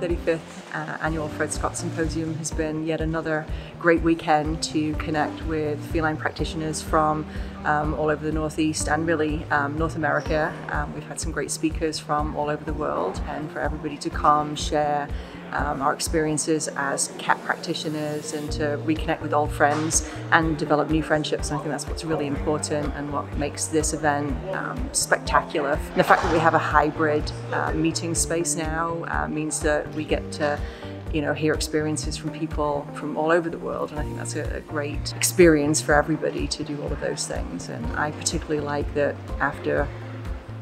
35th uh, annual Fred Scott Symposium has been yet another great weekend to connect with feline practitioners from um, all over the Northeast and really um, North America. Um, we've had some great speakers from all over the world and for everybody to come share um, our experiences as cat practitioners and to reconnect with old friends and develop new friendships. And I think that's what's really important and what makes this event um, spectacular. And the fact that we have a hybrid uh, meeting space now uh, means that we get to you know, hear experiences from people from all over the world. And I think that's a, great experience for everybody to do all of those things. And I particularly like that after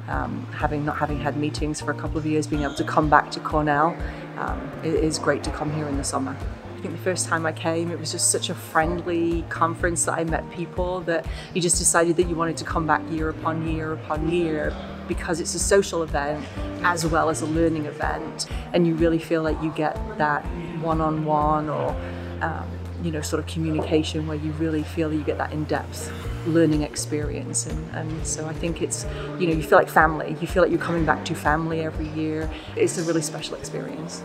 um, having not having had meetings for a couple of years, being able to come back to Cornell, um, it is great to come here in the summer. I think the first time I came, it was just such a friendly conference that I met people that you just decided that you wanted to come back year upon year upon year because it's a social event as well as a learning event. And you really feel like you get that one-on-one or um, you know, sort of communication where you really feel you get that in-depth learning experience. And, and so I think it's, you know, you feel like family. You feel like you're coming back to family every year. It's a really special experience.